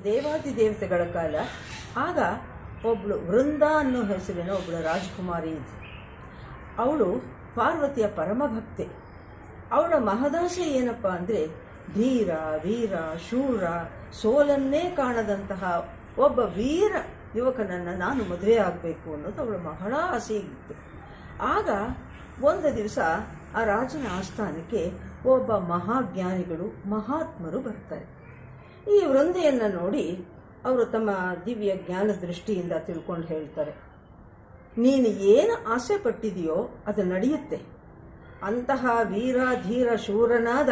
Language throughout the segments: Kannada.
ದೇವಾದಿ ದೇವತೆಗಳ ಕಾಲ. ಆಗ ಒಬ್ಬಳು ವೃಂದ ಅನ್ನೋ ಹೆಸರಿನ ಒಬ್ಬಳು ರಾಜಕುಮಾರಿ ಇದ್ರು ಅವಳು ಪಾರ್ವತಿಯ ಪರಮಭಕ್ತೆ. ಅವಳ ಮಹದಾಶೆ ಏನಪ್ಪ ಅಂದರೆ ಧೀರ, ವೀರ, ಶೂರ, ಸೋಲನ್ನೇ ಕಾಣದಂತಹ ಒಬ್ಬ ವೀರ ಯುವಕನನ್ನು ನಾನು ಮದುವೆ ಆಗಬೇಕು ಅನ್ನೋದು ಅವಳ ಆಸೆ ಇತ್ತು. ಆಗ ಒಂದು ದಿವಸ ಆ ರಾಜನ ಆಸ್ಥಾನಕ್ಕೆ ಒಬ್ಬ ಮಹಾಜ್ಞಾನಿಗಳು, ಮಹಾತ್ಮರು ಬರ್ತಾರೆ. ಈ ವೃಂದೆಯನ್ನು ನೋಡಿ ಅವರು ತಮ್ಮ ದಿವ್ಯ ಜ್ಞಾನ ದೃಷ್ಟಿಯಿಂದ ತಿಳ್ಕೊಂಡು ಹೇಳ್ತಾರೆ. ನೀನು ಏನು ಆಸೆ ಪಟ್ಟಿದೆಯೋ ಅದು ನಡೆಯುತ್ತೆ. ಅಂತಹ ವೀರ ಧೀರ ಶೂರನಾದ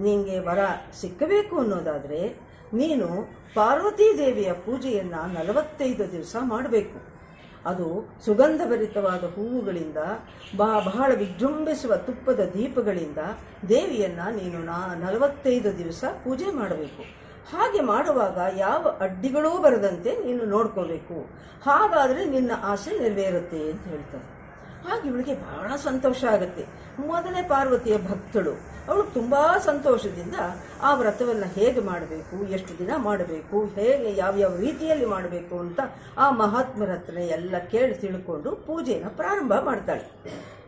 ನಿನಗೆ ವರ ಸಿಕ್ಕಬೇಕು ಅನ್ನೋದಾದರೆ ನೀನು ಪಾರ್ವತಿ ದೇವಿಯ ಪೂಜೆಯನ್ನು ನಲವತ್ತೈದು ದಿವಸ ಮಾಡಬೇಕು. ಅದು ಸುಗಂಧಭರಿತವಾದ ಹೂವುಗಳಿಂದ, ಬಾ, ಬಹಳ ವಿಜೃಂಭಿಸುವ ತುಪ್ಪದ ದೀಪಗಳಿಂದ ದೇವಿಯನ್ನು ನೀನು ನಾ, ನಲವತ್ತೈದು ದಿವಸ ಪೂಜೆ ಮಾಡಬೇಕು. ಹಾಗೆ ಮಾಡುವಾಗ ಯಾವ ಅಡ್ಡಿಗಳೂ ಬರದಂತೆ ನೀನು ನೋಡ್ಕೋಬೇಕು. ಹಾಗಾದರೆ ನಿನ್ನ ಆಸೆ ನೆರವೇರುತ್ತೆ ಅಂತ ಹೇಳ್ತಾರೆ. ಹಾಗೆ ಇವಳಿಗೆ ಬಹಳ ಸಂತೋಷ ಆಗುತ್ತೆ. ಮೊದಲೇ ಪಾರ್ವತಿಯ ಭಕ್ತಳು. ಅವಳು ತುಂಬ ಸಂತೋಷದಿಂದ ಆ ವ್ರತವನ್ನು ಹೇಗೆ ಮಾಡಬೇಕು, ಎಷ್ಟು ದಿನ ಮಾಡಬೇಕು, ಹೇಗೆ ಯಾವ್ಯಾವ ರೀತಿಯಲ್ಲಿ ಮಾಡಬೇಕು ಅಂತ ಆ ಮಹಾತ್ಮರ ಹತ್ರ ಎಲ್ಲ ಕೇಳಿ ತಿಳ್ಕೊಂಡು ಪೂಜೆನ ಪ್ರಾರಂಭ ಮಾಡ್ತಾಳೆ.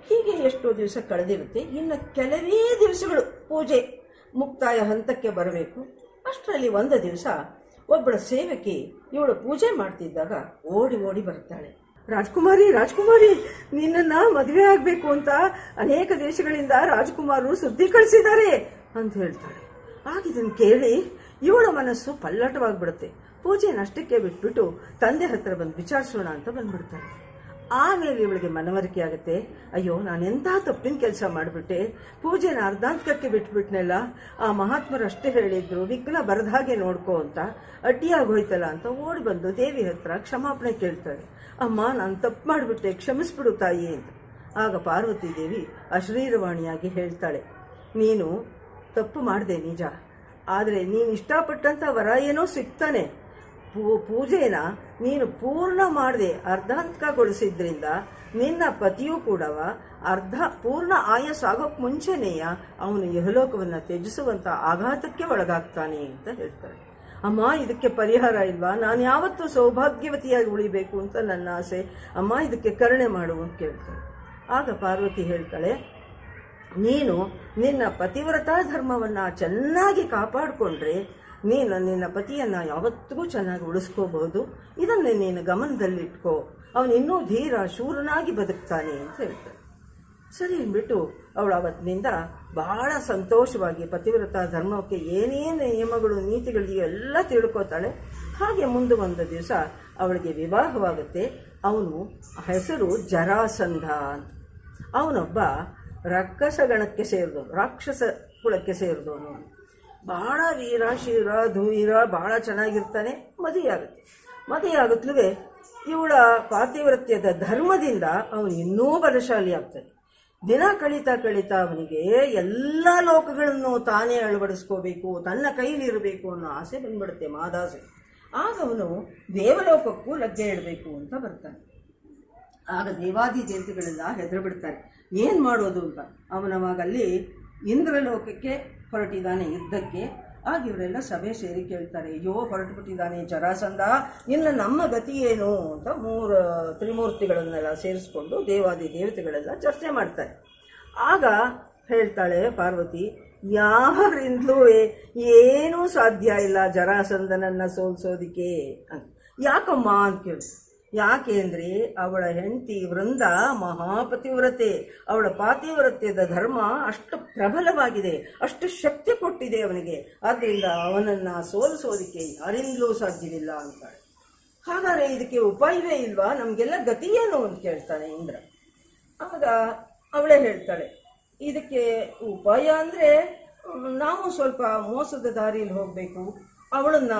ಹೀಗೆ ಎಷ್ಟೋ ದಿವಸ ಕಳೆದಿರುತ್ತೆ. ಇನ್ನು ಕೆಲವೇ ದಿವಸಗಳು ಪೂಜೆ ಮುಕ್ತಾಯ ಹಂತಕ್ಕೆ ಬರಬೇಕು. ಅಷ್ಟರಲ್ಲಿ ಒಂದು ದಿವಸ ಒಬ್ಬಳ ಸೇವಕಿ ಇವಳು ಪೂಜೆ ಮಾಡ್ತಿದ್ದಾಗ ಓಡಿ ಓಡಿ ಬರ್ತಾಳೆ ರಾಜ್ಕುಮಾರಿ ರಾಜ್ಕುಮಾರಿ, ನಿನ್ನನ್ನ ಮದುವೆ ಆಗ್ಬೇಕು ಅಂತ ಅನೇಕ ದೇಶಗಳಿಂದ ರಾಜ್ಕುಮಾರರು ಸುದ್ದಿ ಕಳಿಸಿದ್ದಾರೆ ಅಂತ ಹೇಳ್ತಾಳೆ. ಆಗ ಕೇಳಿ ಇವಳ ಮನಸ್ಸು ಪಲ್ಲಟವಾಗ್ಬಿಡುತ್ತೆ. ಪೂಜೆ ನಷ್ಟಕ್ಕೆ ಬಿಟ್ಬಿಟ್ಟು ತಂದೆ ಹತ್ರ ಬಂದು ವಿಚಾರಿಸೋಣ ಅಂತ ಬಂದ್ಬಿಡ್ತಾಳೆ. ಆಮೇಲೆ ಇವಳಿಗೆ ಮನವರಿಕೆ ಆಗುತ್ತೆ. ಅಯ್ಯೋ, ನಾನು ನಾನೆಂಥ ತಪ್ಪಿನ ಕೆಲಸ ಮಾಡಿಬಿಟ್ಟೆ. ಪೂಜೆನ ಅರ್ಧಾಂತಕಕ್ಕೆ ಬಿಟ್ಬಿಟ್ನೆಲ್ಲ. ಆ ಮಹಾತ್ಮರು ಅಷ್ಟೇ ಹೇಳಿದ್ರು, ವಿಘ್ನ ಬರದ ಹಾಗೆ ನೋಡ್ಕೋ ಅಂತ. ಅಡ್ಡಿಯಾಗೋಯ್ತಲ್ಲ ಅಂತ ಓಡಿ ಬಂದು ದೇವಿ ಹತ್ರ ಕ್ಷಮಾಪಣೆ ಕೇಳ್ತಾಳೆ. ಅಮ್ಮ, ನಾನು ತಪ್ಪು ಮಾಡಿಬಿಟ್ಟೆ, ಕ್ಷಮಿಸ್ಬಿಡು ತಾಯಿ ಅಂತ. ಆಗ ಪಾರ್ವತಿ ದೇವಿ ಅಶ್ರೀರವಾಣಿಯಾಗಿ ಹೇಳ್ತಾಳೆ, ನೀನು ತಪ್ಪು ಮಾಡಿದೆ ನಿಜ. ಆದರೆ ನೀನು ಇಷ್ಟಪಟ್ಟಂಥ ವರ ಏನೋ ಸಿಗ್ತಾನೆ. ಪೂಜೆನ ನೀನು ಪೂರ್ಣ ಮಾಡದೆ, ಅರ್ಧಾಂತಕಗೊಳಿಸಿದ್ರಿಂದ ನಿನ್ನ ಪತಿಯೂ ಕೂಡವ, ಅರ್ಧ ಪೂರ್ಣ ಆಯಸ್ಸಾಗೋಕ್ ಮುಂಚೆನೆಯ ಅವನು ಯಹಲೋಕವನ್ನು ತ್ಯಜಿಸುವಂತ ಆಘಾತಕ್ಕೆ ಒಳಗಾಗ್ತಾನೆ ಅಂತ ಹೇಳ್ತಾರೆ. ಅಮ್ಮ, ಇದಕ್ಕೆ ಪರಿಹಾರ ಇಲ್ವಾ? ನಾನು ಯಾವತ್ತೂ ಸೌಭಾಗ್ಯವತಿಯಾಗಿ ಉಳಿಬೇಕು ಅಂತ ನನ್ನ ಆಸೆ. ಅಮ್ಮ, ಇದಕ್ಕೆ ಕರುಣೆ ಮಾಡು ಅಂತ ಕೇಳ್ತಾಳೆ. ಆಗ ಪಾರ್ವತಿ ಹೇಳ್ತಾಳೆ, ನೀನು ನಿನ್ನ ಪತಿವ್ರತಾ ಧರ್ಮವನ್ನು ಚೆನ್ನಾಗಿ ಕಾಪಾಡಿಕೊಂಡ್ರೆ ನೀನು ನಿನ್ನ ಪತಿಯನ್ನು ಯಾವತ್ತಿಗೂ ಚೆನ್ನಾಗಿ ಉಳಿಸ್ಕೋಬಹುದು. ಇದನ್ನೇ ನೀನು ಗಮನದಲ್ಲಿಟ್ಕೋ. ಅವನು ಇನ್ನೂ ಧೀರ, ಶೂರನಾಗಿ ಬದುಕ್ತಾನೆ ಅಂತ ಹೇಳ್ತಾನೆ. ಸರಿ ಅಂದ್ಬಿಟ್ಟು ಅವಳು ಅವತ್ತಿನಿಂದ ಬಹಳ ಸಂತೋಷವಾಗಿ ಪತಿವ್ರತ ಧರ್ಮಕ್ಕೆ ಏನೇನು ನಿಯಮಗಳು, ನೀತಿಗಳು ಎಲ್ಲ ತಿಳ್ಕೊತಾಳೆ. ಹಾಗೆ ಮುಂದೆ ಒಂದು ದಿವಸ ಅವಳಿಗೆ ವಿವಾಹವಾಗುತ್ತೆ. ಅವನು ಹೆಸರು ಜರಾಸಂಧ ಅಂತ. ಅವನೊಬ್ಬ ರಕ್ಕಸ ಗಣಕ್ಕೆ ಸೇರಿದವನು ರಾಕ್ಷಸ ಕುಲಕ್ಕೆ ಸೇರಿದವನು ಬಹಳ ವೀರ ಶೀರ ಧೂರ ಬಹಳ ಚೆನ್ನಾಗಿರ್ತಾನೆ, ಮದುವೆಯಾಗುತ್ತೆ. ಮದುವೆಯಾಗುತ್ತಲೇ ಇವಳ ಪಾತಿವ್ರತ್ಯದ ಧರ್ಮದಿಂದ ಅವನು ಇನ್ನೂ ಬಲಶಾಲಿ ಆಗ್ತಾನೆ ದಿನ ಕಳೀತಾ ಕಳೀತಾ ಅವನಿಗೆ ಎಲ್ಲ ಲೋಕಗಳನ್ನು ತಾನೇ ಅಳವಡಿಸ್ಕೋಬೇಕು, ತನ್ನ ಕೈಲಿರಬೇಕು ಅನ್ನೋ ಆಸೆ ಬಂದ್ಬಿಡುತ್ತೆ ಮಾದಾಸೆ. ಆಗ ಅವನು ದೇವಲೋಕಕ್ಕೂ ಲಗ್ಗೆ ಇಡಬೇಕು ಅಂತ ಬರ್ತಾನೆ. ಆಗ ದೇವಾದಿ ದೇವತೆಗಳೆಲ್ಲ ಹೆದರು ಬಿಡ್ತಾರೆ ಏನು ಮಾಡೋದು ಅಂತ? ಅವನವಾಗಲ್ಲಿ ಇಂದ್ರಲೋಕಕ್ಕೆ ಹೊರಟಿದ್ದಾನೆ ಯುದ್ಧಕ್ಕೆ. ಆಗ ಇವರೆಲ್ಲ ಸಭೆ ಸೇರಿ ಕೇಳ್ತಾರೆ, ಅಯ್ಯೋ ಹೊರಟು ಬಿಟ್ಟಿದ್ದಾನೆ ಜರಾಸಂಧ. ಇನ್ನು ನಮ್ಮ ಗತಿ ಏನು? ಅಂತ ಮೂರು ತ್ರಿಮೂರ್ತಿಗಳನ್ನೆಲ್ಲ ಸೇರಿಸ್ಕೊಂಡು ದೇವಾದಿ ದೇವತೆಗಳೆಲ್ಲ ಚರ್ಚೆ ಮಾಡ್ತಾರೆ. ಆಗ ಹೇಳ್ತಾಳೆ ಪಾರ್ವತಿ, ಯಾರಿಂದಲೂ ಏನೂ ಸಾಧ್ಯ ಇಲ್ಲ ಜರಾಸಂಧನನ್ನು ಸೋಲ್ಸೋದಿಕ್ಕೆ. ಅಂತ. ಯಾಕಮ್ಮ? ಅಂತ ಕೇಳಿ ಯಾಕೆ ಅಂದರೆ ಅವಳ ಹೆಂಡತಿ ವೃಂದ ಮಹಾಪತಿವ್ರತೆ. ಅವಳ ಪಾತಿವ್ರತ್ಯದ ಧರ್ಮ ಅಷ್ಟು ಪ್ರಬಲವಾಗಿದೆ, ಅಷ್ಟು ಶಕ್ತಿ ಕೊಟ್ಟಿದೆ ಅವನಿಗೆ. ಆದ್ದರಿಂದ ಅವನನ್ನು ಸೋಲಿಸೋದಕ್ಕೆ ಯಾರಿಂದಲೂ ಸಾಧ್ಯವಿಲ್ಲ ಅಂತಾಳೆ. ಹಾಗಾದರೆ ಇದಕ್ಕೆ ಉಪಾಯವೇ ಇಲ್ವಾ? ನಮಗೆಲ್ಲ ಗತಿ ಏನು ಅಂತ ಕೇಳ್ತಾನೆ ಇಂದ್ರ. ಆಗ ಅವಳೇ ಹೇಳ್ತಾಳೆ, ಇದಕ್ಕೆ ಉಪಾಯ ಅಂದರೆ, ನಾವು ಸ್ವಲ್ಪ ಮೋಸದ ದಾರಿಯಲ್ಲಿ ಹೋಗಬೇಕು. ಅವಳನ್ನ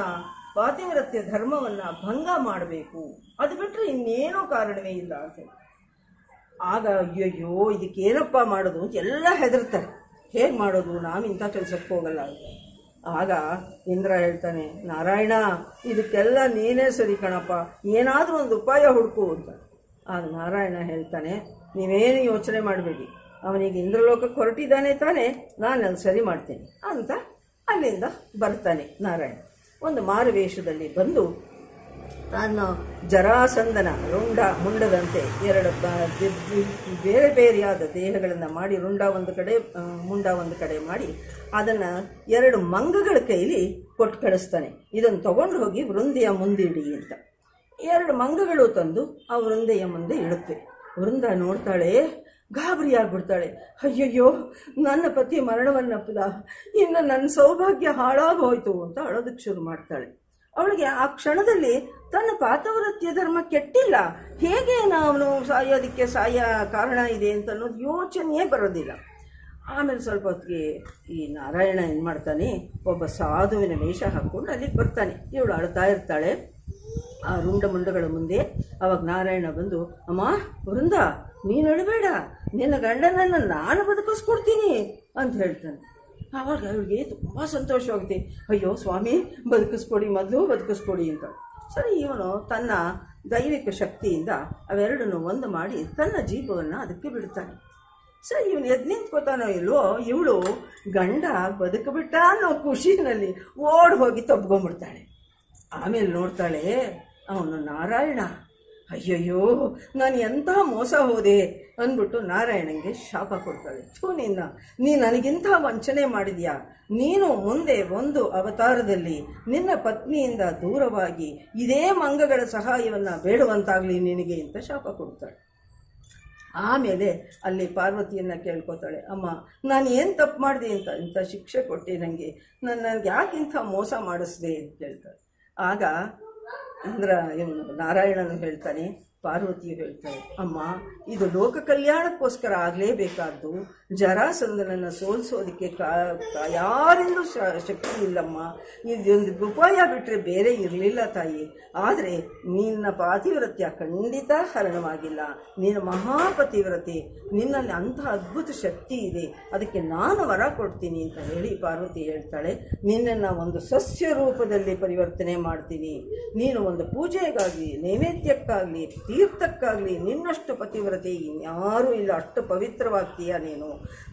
ಪಾತಿವ್ರತ್ಯ ಧರ್ಮವನ್ನು ಭಂಗ ಮಾಡಬೇಕು. ಅದು ಬಿಟ್ಟರೆ ಇನ್ನೇನೋ ಕಾರಣವೇ ಇಲ್ಲ ಅಂತ ಹೇಳಿ. ಆಗ ಅಯ್ಯಯ್ಯೋ, ಇದಕ್ಕೇನಪ್ಪ ಮಾಡೋದು ಅಂತ ಎಲ್ಲ ಹೆದರ್ತಾರೆ. ಹೇಗೆ ಮಾಡೋದು? ನಾವು ಇಂಥ ಕೆಲಸಕ್ಕೆ ಹೋಗಲ್ಲ ಅಂತ. ಆಗ ಇಂದ್ರ ಹೇಳ್ತಾನೆ, ನಾರಾಯಣ, ಇದಕ್ಕೆಲ್ಲ ನೀನೇ ಸರಿ ಕಣಪ್ಪ, ಏನಾದರೂ ಒಂದು ಉಪಾಯ ಹುಡುಕು ಅಂತ. ಆಗ ನಾರಾಯಣ ಹೇಳ್ತಾನೆ, ನೀವೇನು ಯೋಚನೆ ಮಾಡಬೇಡಿ. ಅವನಿಗೆ ಇಂದ್ರಲೋಕಕ್ಕೆ ಹೊರಟಿದ್ದಾನೆ ತಾನೇ, ನಾನು ಅಲ್ಲಿ ಸರಿ ಮಾಡ್ತೀನಿ ಅಂತ ಅಲ್ಲಿಂದ ಬರ್ತಾನೆ ನಾರಾಯಣ. ಒಂದು ಮಾರುವೇಷದಲ್ಲಿ ಬಂದು ತಾನು ಜರಾಸಂದನ, ರುಂಡ ಮುಂಡದಂತೆ ಎರಡು ಬೇರೆ ಬೇರೆಯಾದ ದೇಹಗಳನ್ನು ಮಾಡಿ, ರುಂಡ ಒಂದು ಕಡೆ ಮುಂಡ ಒಂದು ಕಡೆ ಮಾಡಿ, ಅದನ್ನು ಎರಡು ಮಂಗಗಳ ಕೈಲಿ ಕೊಟ್ಟು ಕಳಿಸ್ತಾನೆ ಇದನ್ನು ತಗೊಂಡು ಹೋಗಿ ವೃಂದೆಯ ಮುಂದಿಡಿ ಅಂತ. ಎರಡು ಮಂಗಗಳು ತಂದು ಆ ವೃಂದೆಯ ಮುಂದೆ ಇಡುತ್ತೆ. ವೃಂದ ನೋಡ್ತಾಳೆ ಗಾಬರಿ ಆಗ್ಬಿಡ್ತಾಳೆ ಅಯ್ಯಯ್ಯೋ, ನನ್ನ ಪತಿ ಮರಣವನ್ನಪ್ಪದ. ಇನ್ನು ನನ್ನ ಸೌಭಾಗ್ಯ ಹಾಳಾಗೋಯ್ತು ಅಂತ ಅಳೋದಕ್ಕೆ ಶುರು ಮಾಡ್ತಾಳೆ. ಅವಳಿಗೆ ಆ ಕ್ಷಣದಲ್ಲಿ ತನ್ನ ಪಾತವೃತ್ಯ ಧರ್ಮ ಕೆಟ್ಟಿಲ್ಲ. ಹೇಗೆ ನಾವು ಸಾಯೋದಕ್ಕೆ ಸಾಯ ಕಾರಣ ಇದೆ ಅಂತ ಅನ್ನೋದು ಯೋಚನೆಯೇ ಬರೋದಿಲ್ಲ. ಆಮೇಲೆ ಸ್ವಲ್ಪ ಹೊತ್ತಿಗೆ ಈ ನಾರಾಯಣ ಏನು ಮಾಡ್ತಾನೆ, ಒಬ್ಬ ಸಾಧುವಿನ ವೇಷ ಹಾಕ್ಕೊಂಡು ಅಲ್ಲಿಗೆ ಬರ್ತಾನೆ. ಇವಳು ಅಳ್ತಾ ಇರ್ತಾಳೆ. ಆ ರುಂಡ ಮುಂಡಗಳ ಮುಂದೆ ಅವಾಗ ನಾರಾಯಣ ಬಂದು, ಅಮ್ಮ, ವೃಂದ ನೀನು ಅಳಬೇಡ. ನಿನ್ನ ಗಂಡನನ್ನು ನಾನು ಬದುಕಿಸ್ಕೊಡ್ತೀನಿ ಅಂತ ಹೇಳ್ತಾನೆ. ಆವಾಗ ಅವಳಿಗೆ ತುಂಬ ಸಂತೋಷವಾಗುತ್ತೆ ಅಯ್ಯೋ ಸ್ವಾಮಿ, ಬದುಕಿಸ್ಕೊಡಿ ಮೊದಲು, ಬದುಕಿಸ್ಕೊಡಿ ಅಂತ. ಸರಿ, ಇವನು ತನ್ನ ದೈವಿಕ ಶಕ್ತಿಯಿಂದ ಅವೆರಡನ್ನು ಒಂದು ಮಾಡಿ ತನ್ನ ಜೀವವನ್ನು ಅದಕ್ಕೆ ಬಿಡ್ತಾನೆ. ಸರಿ, ಇವನು ಎದ್ದು ನಿಂತ್ಕೋತಾನೋ ಇಲ್ವೋ, ಇವಳು ಗಂಡ ಬದುಕಬಿಟ್ಟ ಅನ್ನೋ ಖುಷಿನಲ್ಲಿ ಓಡ್ ಹೋಗಿ ತಬ್ಕೊಂಬಿಡ್ತಾಳೆ. ಆಮೇಲೆ ನೋಡ್ತಾಳೆ, ಅವನು ನಾರಾಯಣ. ಅಯ್ಯಯ್ಯೋ, ನಾನು ಎಂಥ ಮೋಸ ಹೋದೆ ಅಂದ್ಬಿಟ್ಟು ನಾರಾಯಣಂಗೆ ಶಾಪ ಕೊಡ್ತಾಳೆ. ಥೂ ನಿನ್ನ, ನೀ ನನಗಿಂಥ ವಂಚನೆ ಮಾಡಿದ್ಯಾ? ನೀನು ಮುಂದೆ ಒಂದು ಅವತಾರದಲ್ಲಿ ನಿನ್ನ ಪತ್ನಿಯಿಂದ ದೂರವಾಗಿ ಇದೇ ಮಂಗಗಳ ಸಹಾಯವನ್ನ ಬೇಡುವಂತಾಗ್ಲಿ ನಿನಗೆ ಅಂತ ಶಾಪ ಕೊಡ್ತಾಳೆ. ಆಮೇಲೆ ಅಲ್ಲಿ ಪಾರ್ವತಿಯನ್ನ ಕೇಳ್ಕೊತಾಳೆ, ಅಮ್ಮ, ನಾನು ಏನು ತಪ್ಪು ಮಾಡಿದೆ ಅಂತ, ಇಂಥ ಶಿಕ್ಷೆ ಕೊಟ್ಟೆ ನನಗೆ ನನ್ನ ಯಾಕೆ ಇಂಥ ಮೋಸ ಮಾಡಿಸ್ದೆ? ಅಂತ ಹೇಳ್ತಾಳೆ. ಆಗ ಅಂದ್ರ ಇವನು ನಾರಾಯಣನು ಹೇಳ್ತಾನೆ ಪಾರ್ವತಿಯು ಹೇಳ್ತಾಳೆ, ಅಮ್ಮ, ಇದು ಲೋಕ ಕಲ್ಯಾಣಕ್ಕೋಸ್ಕರ ಆಗಲೇಬೇಕಾದ್ದು. ಜರಾಸಂದನನ್ನು ಸೋಲಿಸೋದಕ್ಕೆ ಕಾ, ಯಾರಿಂದೂ ಶಕ್ತಿ ಇಲ್ಲಮ್ಮ. ಇದೊಂದು ಉಪಾಯ ಬಿಟ್ಟರೆ ಬೇರೆ ಇರಲಿಲ್ಲ ತಾಯಿ. ಆದರೆ ನಿನ್ನ ಪಾತಿವ್ರತ್ಯ ಖಂಡಿತ ಹರಣವಾಗಿಲ್ಲ. ನೀನು ಮಹಾಪತಿವ್ರತೆ. ನಿನ್ನಲ್ಲಿ ಅಂಥ ಅದ್ಭುತ ಶಕ್ತಿ ಇದೆ. ಅದಕ್ಕೆ ನಾನು ವರ ಕೊಡ್ತೀನಿ ಅಂತ ಹೇಳಿ ಪಾರ್ವತಿ ಹೇಳ್ತಾಳೆ. ನಿನ್ನನ್ನು ಒಂದು ಸಸ್ಯ ರೂಪದಲ್ಲಿ ಪರಿವರ್ತನೆ ಮಾಡ್ತೀನಿ. ನೀನು ಒಂದು ಪೂಜೆಗಾಗಿ, ನೈವೇದ್ಯಕ್ಕಾಗಲಿ ತೀರ್ಥಕ್ಕಾಗಲಿ ನಿನ್ನಷ್ಟು ಪತಿವ್ರತೆ ಇನ್ಯಾರೂ ಇಲ್ಲ, ಅಷ್ಟು ಪವಿತ್ರವಾಗ್ತೀಯ ನೀನು.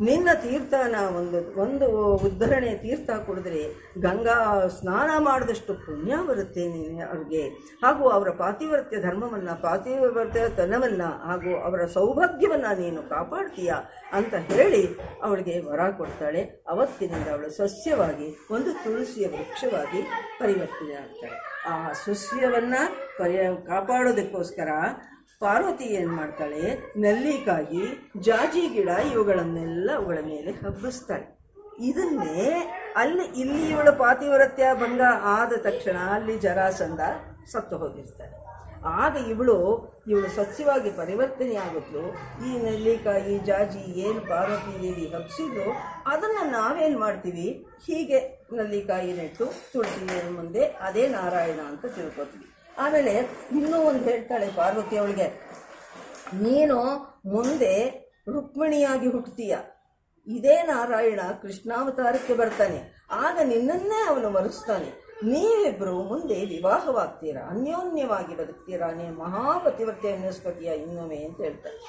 ನಿನ್ನ ತೀರ್ಥನ ಒಂದು ಒಂದು ಉದ್ಧರಣೆ ತೀರ್ಥ ಕುಡಿದ್ರೆ ಗಂಗಾ ಸ್ನಾನ ಮಾಡಿದಷ್ಟು ಪುಣ್ಯ ಬರುತ್ತೆ ನೀನು ಅವ್ರಿಗೆ. ಹಾಗೂ ಅವರ ಪಾತಿವ್ರತ್ಯ ಧರ್ಮವನ್ನು, ಪಾತಿವ್ರತ್ಯ ತನವನ್ನು ಹಾಗೂ ಅವರ ಸೌಭಾಗ್ಯವನ್ನು ನೀನು ಕಾಪಾಡ್ತೀಯ ಅಂತ ಹೇಳಿ ಅವಳಿಗೆ ವರ ಕೊಡ್ತಾಳೆ. ಅವತ್ತಿನಿಂದ ಅವಳು ಸಸ್ಯವಾಗಿ, ಒಂದು ತುಳಸಿಯ ವೃಕ್ಷವಾಗಿ ಪರಿವರ್ತನೆ ಆಗ್ತಾಳೆ. ಆ ಸಸ್ಯವನ್ನು ಪರಿ ಕಾಪಾಡೋದಕ್ಕೋಸ್ಕರ ಪಾರ್ವತಿ ಏನು ಮಾಡ್ತಾಳೆ? ನೆಲ್ಲಿಕಾಯಿ, ಜಾಜಿ ಗಿಡ ಇವುಗಳನ್ನೆಲ್ಲ ಅವುಗಳ ಮೇಲೆ ಹಬ್ಬಿಸ್ತಾಳೆ. ಇದನ್ನೇ ಅಲ್ಲಿ ಇಲ್ಲಿ ಇವಳ ಪಾತಿವ್ರತ್ಯ ಭಂಗ ಆದ ತಕ್ಷಣ ಅಲ್ಲಿ ಜರಾಸಂದ ಸತ್ತು ಹೋಗಿರ್ತಾಳೆ. ಆಗ ಇವಳು ಇವಳು ಸಸ್ಯವಾಗಿ ಪರಿವರ್ತನೆ ಆಗುತ್ತೋ, ಈ ನೆಲ್ಲಿಕಾಯಿ, ಜಾಜಿ ಏನು ಪಾರ್ವತಿ ದೇವಿ ಹಬ್ಸಿದ್ರು, ಅದನ್ನು ನಾವೇನು ಮಾಡ್ತೀವಿ? ಹೀಗೆ ನೆಲ್ಲಿಕಾಯಿ ನೆಟ್ಟು ತುಳಸಿ ಮುಂದೆ ಅದೇ ನಾರಾಯಣ ಅಂತ ತಿಳ್ಕೊತೀವಿ. ಆಮೇಲೆ ಇನ್ನೂ ಒಂದು ಹೇಳ್ತಾಳೆ ಪಾರ್ವತಿ ಅವಳಿಗೆ, ನೀನು ಮುಂದೆ ರುಕ್ಮಿಣಿಯಾಗಿ ಹುಟ್ಟುತ್ತೀಯ ಇದೇ ನಾರಾಯಣ ಕೃಷ್ಣಾವತಾರಕ್ಕೆ ಬರ್ತಾನೆ. ಆಗ ನಿನ್ನನ್ನೇ ಅವನು ಮರೆಸ್ತಾನೆ. ನೀವಿಬ್ರು ಮುಂದೆ ವಿವಾಹವಾಗ್ತೀರಾ? ಅನ್ಯೋನ್ಯವಾಗಿ ಬದುಕ್ತೀರಾ? ನೀ ಮಹಾಪತಿವರ್ತಿ ಅನ್ನಿಸ್ಕೊತೀಯ ಇನ್ನೊಮ್ಮೆ? ಅಂತ ಹೇಳ್ತಾರೆ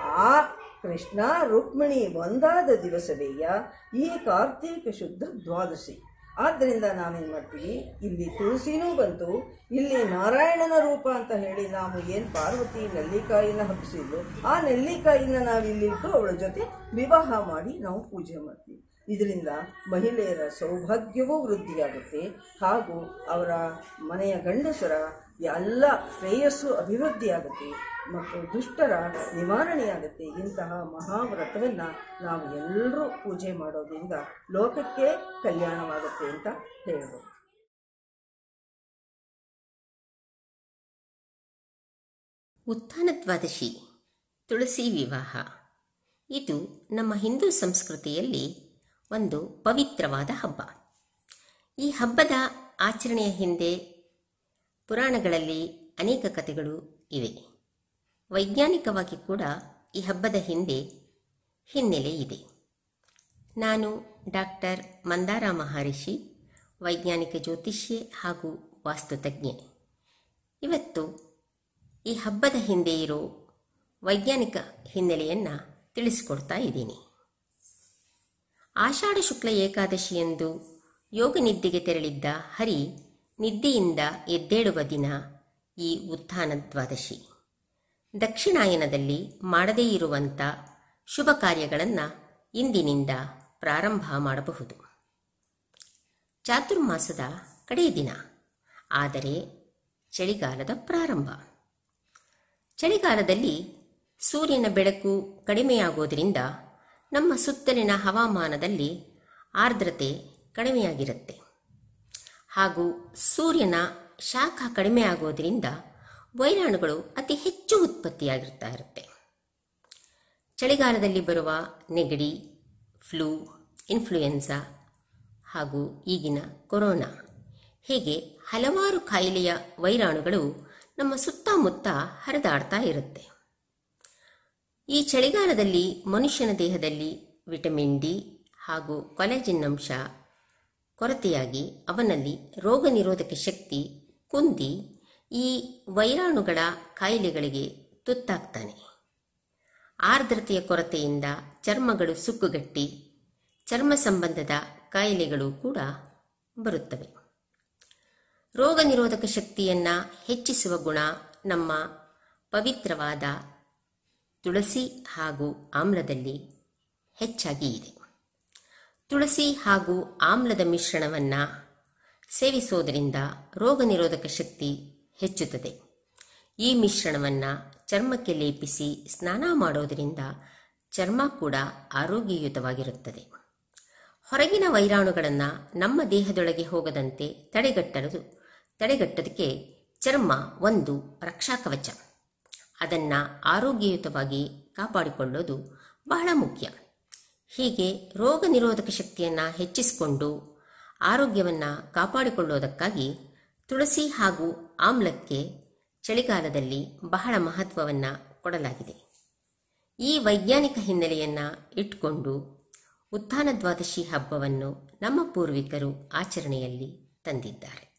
ಆ ಕೃಷ್ಣ ರುಕ್ಮಿಣಿ ಒಂದಾದ ದಿವಸವೇಯ ಈ ಕಾರ್ತೀಕ ಶುದ್ಧ ದ್ವಾದಶಿ. ಆದ್ದರಿಂದ ನಾವೇನು ಮಾಡ್ತೀವಿ ಇಲ್ಲಿ ತುಳಸಿನೂ ಬಂತು, ಇಲ್ಲಿ ನಾರಾಯಣನ ರೂಪ ಅಂತ ಹೇಳಿ ನಾವು ಏನು ಪಾರ್ವತಿ ನೆಲ್ಲಿಕಾಯಿನ ಹಬ್ಬಿಸಿದ್ಲು ಆ ನೆಲ್ಲಿಕಾಯಿನ ನಾವು ಇಲ್ಲಿಟ್ಟು ಅವಳ ಜೊತೆ ವಿವಾಹ ಮಾಡಿ ನಾವು ಪೂಜೆ ಮಾಡ್ತೀವಿ. ಇದರಿಂದ ಮಹಿಳೆಯರ ಸೌಭಾಗ್ಯವೂ ವೃದ್ಧಿಯಾಗುತ್ತೆ. ಹಾಗೂ ಅವರ ಮನೆಯ ಗಂಡಸರ ಎಲ್ಲ ಶ್ರೇಯಸ್ಸು ಅಭಿವೃದ್ಧಿಯಾಗುತ್ತೆ ಮತ್ತು ದುಷ್ಟರ ನಿವಾರಣೆಯಾಗುತ್ತೆ. ಇಂತಹ ಮಹಾವ್ರತವನ್ನು ನಾವು ಎಲ್ಲರೂ ಪೂಜೆ ಮಾಡೋದ್ರಿಂದ ಲೋಕಕ್ಕೆ ಕಲ್ಯಾಣವಾಗುತ್ತೆ ಅಂತ ಹೇಳಬಹುದು ಉತ್ಥಾನ ದ್ವಾದಶಿ ತುಳಸಿ ವಿವಾಹ. ಇದು ನಮ್ಮ ಹಿಂದೂ ಸಂಸ್ಕೃತಿಯಲ್ಲಿ ಒಂದು ಪವಿತ್ರವಾದ ಹಬ್ಬ. ಈ ಹಬ್ಬದ ಆಚರಣೆಯ ಹಿಂದೆ ಪುರಾಣಗಳಲ್ಲಿ ಅನೇಕ ಕಥೆಗಳು ಇವೆ. ವೈಜ್ಞಾನಿಕವಾಗಿ ಕೂಡ ಈ ಹಬ್ಬದ ಹಿಂದೆ ಹಿನ್ನೆಲೆ ಇದೆ. ನಾನು ಡಾಕ್ಟರ್ ಮಂದಾರ ಮಹರ್ಷಿ, ವೈಜ್ಞಾನಿಕ ಜ್ಯೋತಿಷ್ಯೆ ಹಾಗೂ ವಾಸ್ತುತಜ್ಞೆ ಇವತ್ತು ಈ ಹಬ್ಬದ ಹಿಂದೆ ಇರೋ ವೈಜ್ಞಾನಿಕ ಹಿನ್ನೆಲೆಯನ್ನು ತಿಳಿಸಿಕೊಡ್ತಾ ಇದ್ದೀನಿ. ಆಷಾಢ ಶುಕ್ಲ ಏಕಾದಶಿಯಂದು ಯೋಗ ನಿದ್ದೆಗೆ ತೆರಳಿದ್ದ ಹರಿ ನಿದ್ದೆಯಿಂದ ಎದ್ದೇಳುವ ದಿನ ಈ ಉತ್ಥಾನ ದ್ವಾದಶಿ ದಕ್ಷಿಣಾಯನದಲ್ಲಿ ಮಾಡದೇ ಇರುವಂಥ ಶುಭ ಕಾರ್ಯಗಳನ್ನು ಇಂದಿನಿಂದ ಪ್ರಾರಂಭ ಮಾಡಬಹುದು. ಚಾತುರ್ಮಾಸದ ಕಡೆಯ ದಿನ, ಆದರೆ ಚಳಿಗಾಲದ ಪ್ರಾರಂಭ. ಚಳಿಗಾಲದಲ್ಲಿ ಸೂರ್ಯನ ಬೆಳಕು ಕಡಿಮೆಯಾಗೋದರಿಂದ ನಮ್ಮ ಸುತ್ತಲಿನ ಹವಾಮಾನದಲ್ಲಿ ಆರ್ದ್ರತೆ ಕಡಿಮೆಯಾಗಿರುತ್ತೆ. ಹಾಗೂ ಸೂರ್ಯನ ಶಾಖ ಕಡಿಮೆ ಆಗೋದ್ರಿಂದ ವೈರಾಣುಗಳು ಅತಿ ಹೆಚ್ಚು ಉತ್ಪತ್ತಿಯಾಗಿರ್ತಾ ಇರುತ್ತೆ ಚಳಿಗಾಲದಲ್ಲಿ ಬರುವ ನೆಗಡಿ, ಫ್ಲೂ, ಇನ್ಫ್ಲೂಯೆನ್ಸಾ ಹಾಗೂ ಈಗಿನ ಕೊರೋನಾ. ಹೀಗೆ ಹಲವಾರು ಕಾಯಿಲೆಯ ವೈರಾಣುಗಳು ನಮ್ಮ ಸುತ್ತಮುತ್ತ ಹರಿದಾಡ್ತಾ ಇರುತ್ತೆ. ಈ ಚಳಿಗಾಲದಲ್ಲಿ ಮನುಷ್ಯನ ದೇಹದಲ್ಲಿ ವಿಟಮಿನ್ ಡಿ ಹಾಗೂ ಕೊಲೆಜಿನ್ ಅಂಶ ಕೊರತೆಯಾಗಿ ಅವನಲ್ಲಿ ರೋಗ ನಿರೋಧಕ ಶಕ್ತಿ ಕುಂದಿ ಈ ವೈರಾಣುಗಳ ಕಾಯಿಲೆಗಳಿಗೆ ತುತ್ತಾಗ್ತಾನೆ. ಆರ್ದ್ರತೆಯ ಕೊರತೆಯಿಂದ ಚರ್ಮಗಳು ಸುಕ್ಕುಗಟ್ಟಿ, ಚರ್ಮ ಸಂಬಂಧದ ಕಾಯಿಲೆಗಳು ಕೂಡ ಬರುತ್ತವೆ. ರೋಗ ನಿರೋಧಕ ಶಕ್ತಿಯನ್ನ ಹೆಚ್ಚಿಸುವ ಗುಣ ನಮ್ಮ ಪವಿತ್ರವಾದ ತುಳಸಿ ಹಾಗೂ ಆಮ್ಲದಲ್ಲಿ ಹೆಚ್ಚಾಗಿ ಇದೆ. ತುಳಸಿ ಹಾಗೂ ಆಮ್ಲದ ಮಿಶ್ರಣವನ್ನು ಸೇವಿಸೋದರಿಂದ ರೋಗ ನಿರೋಧಕ ಶಕ್ತಿ ಹೆಚ್ಚುತ್ತದೆ. ಈ ಮಿಶ್ರಣವನ್ನು ಚರ್ಮಕ್ಕೆ ಲೇಪಿಸಿ ಸ್ನಾನ ಮಾಡೋದರಿಂದ ಚರ್ಮ ಕೂಡ ಆರೋಗ್ಯಯುತವಾಗಿರುತ್ತದೆ. ಹೊರಗಿನ ವೈರಾಣುಗಳನ್ನು ನಮ್ಮ ದೇಹದೊಳಗೆ ಹೋಗದಂತೆ ತಡೆಗಟ್ಟಲು, ತಡೆಗಟ್ಟೋದಕ್ಕೆ ಚರ್ಮ ಒಂದು ರಕ್ಷಾ ಕವಚ. ಅದನ್ನು ಆರೋಗ್ಯಯುತವಾಗಿ ಕಾಪಾಡಿಕೊಳ್ಳೋದು ಬಹಳ ಮುಖ್ಯ. ಹೀಗೆ ರೋಗ ನಿರೋಧಕ ಶಕ್ತಿಯನ್ನು ಹೆಚ್ಚಿಸಿಕೊಂಡು ಆರೋಗ್ಯವನ್ನು ಕಾಪಾಡಿಕೊಳ್ಳೋದಕ್ಕಾಗಿ ತುಳಸಿ ಹಾಗೂ ಆಮ್ಲಕ್ಕೆ ಚಳಿಗಾಲದಲ್ಲಿ ಬಹಳ ಮಹತ್ವವನ್ನು ಕೊಡಲಾಗಿದೆ. ಈ ವೈಜ್ಞಾನಿಕ ಹಿನ್ನೆಲೆಯನ್ನು ಇಟ್ಟುಕೊಂಡು ಉತ್ಥಾನ ದ್ವಾದಶಿ ಹಬ್ಬವನ್ನು ನಮ್ಮ ಪೂರ್ವಿಕರು ಆಚರಣೆಯಲ್ಲಿ ತಂದಿದ್ದಾರೆ.